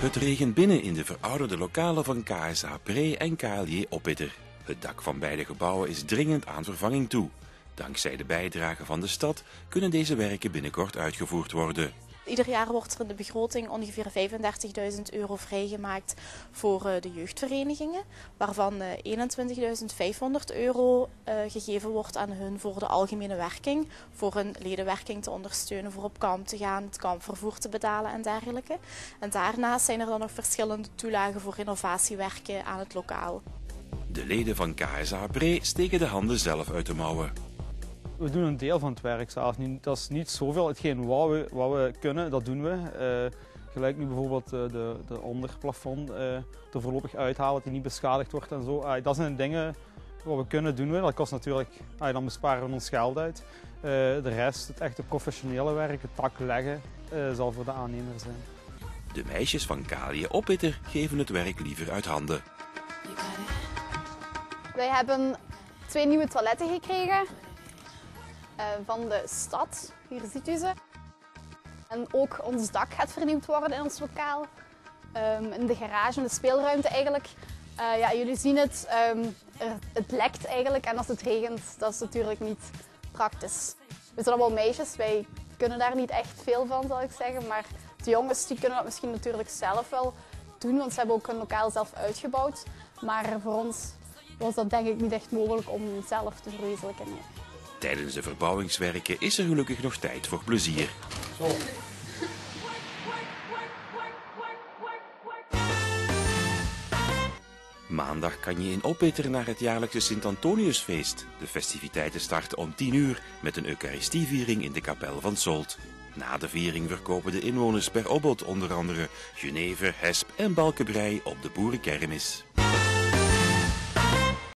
Het regent binnen in de verouderde lokalen van KSA Pre en KLJ Oppitter. Het dak van beide gebouwen is dringend aan vervanging toe. Dankzij de bijdrage van de stad kunnen deze werken binnenkort uitgevoerd worden. Ieder jaar wordt er in de begroting ongeveer 35.000 euro vrijgemaakt voor eh, de jeugdverenigingen, waarvan 21.500 euro eh, gegeven wordt aan hun voor de algemene werking, voor hun ledenwerking te ondersteunen, voor op kamp te gaan, het kampvervoer te betalen en dergelijke. En daarnaast zijn er dan nog verschillende toelagen voor innovatiewerken aan het lokaal. De leden van KSA Pre steken de handen zelf uit de mouwen we doen een deel van het werk zelf. Dat is niet zoveel. Hetgeen wat we, wat we kunnen, dat doen we. Uh, gelijk nu bijvoorbeeld uh, de, de onderplafond uh, er voorlopig uithalen, dat die niet beschadigd wordt en zo. dat zijn dingen wat we kunnen doen. We. Dat kost natuurlijk, dan besparen we ons geld uit. de rest, het echte professionele werk, het tak leggen, zal voor de aannemer zijn. De meisjes van Kalië Oppitter geven het werk liever uit handen. Wij hebben twee nieuwe toiletten gekregen. Eh, van de stad. Hier ziet u ze. En ook ons dak gaat vernieuwd worden in ons lokaal. Um, in de garage, in de speelruimte eigenlijk. Uh, ja, jullie zien het, um, er, het lekt eigenlijk en als het regent, dat is natuurlijk niet praktisch. We zijn allemaal meisjes, wij kunnen daar niet echt veel van zal ik zeggen. Maar de jongens die kunnen dat misschien natuurlijk zelf wel doen, want ze hebben ook hun lokaal zelf uitgebouwd. Maar voor ons was dat denk ik niet echt mogelijk om zelf te verwezenlijken. Tijdens de verbouwingswerken is er gelukkig nog tijd voor plezier. Maandag kan je in Oppeter naar het jaarlijkse Sint-Antoniusfeest. De festiviteiten starten om 10 uur met een eucharistieviering in de kapel van Solt. Na de viering verkopen de inwoners per opbod onder andere Genever, Hesp en Balkenbrei op de boerenkermis.